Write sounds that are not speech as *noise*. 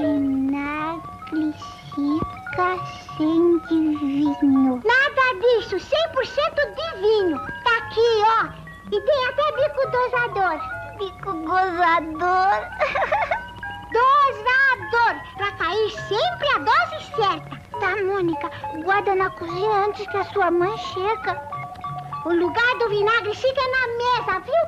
Vinagre fica sem divino. Nada disso, 100% vinho. Tá aqui, ó. E tem até bico dosador. Bico gozador. *laughs* Dosador, pra cair sempre a dose certa. Tá, Mônica, guarda na cozinha antes que a sua mãe chega. O lugar do vinagre fica na mesa, viu?